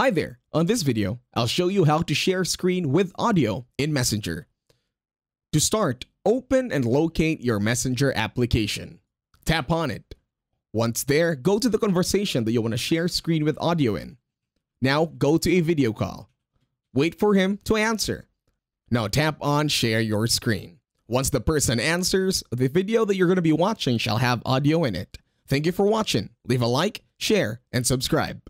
Hi there, on this video, I'll show you how to share screen with audio in Messenger. To start, open and locate your Messenger application. Tap on it. Once there, go to the conversation that you want to share screen with audio in. Now go to a video call. Wait for him to answer. Now tap on share your screen. Once the person answers, the video that you're going to be watching shall have audio in it. Thank you for watching. Leave a like, share, and subscribe.